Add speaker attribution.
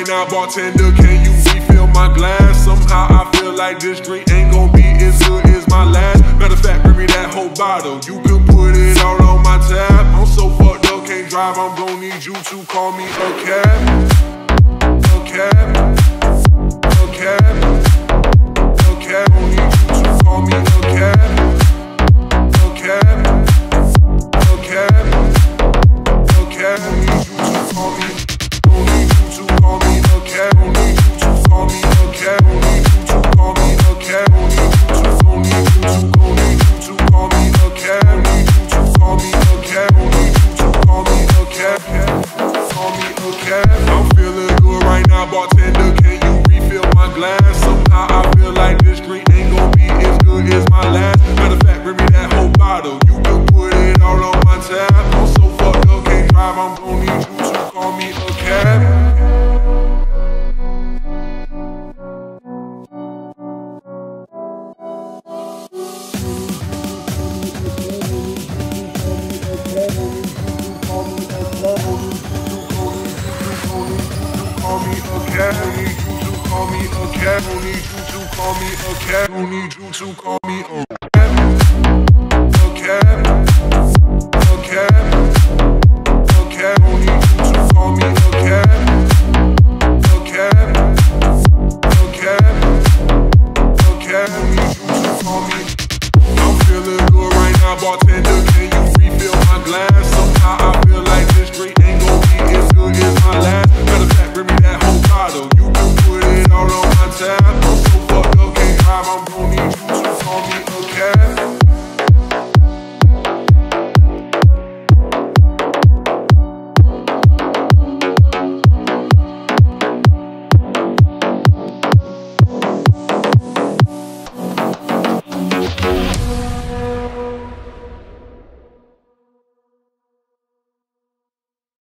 Speaker 1: right now, bartender. Can you refill my glass? Somehow I feel like this drink ain't gonna be as good as my last. Matter of fact, bring me that whole bottle. You can put it all on my tab. I'm so fucked up, can't drive. I'm gonna need you to call me a cab. A cab. A cab. Now, bartender. Can you refill my glass? Somehow I feel like this drink ain't gonna be as good as my last. Matter of fact, bring me that whole bottle. You can put it all on my tab. I'm so fucked up, can't drive. I'm gonna need you me a cab. Who need you to call me a cab? Who need you to call me a cab? Who need you to call me a cab? A cab. A cab. A cab. Who need you to call me a cab? A cab. A cab. A cab. Who need you to call me? I'm feeling good right now, bartender. Can you refill my glass?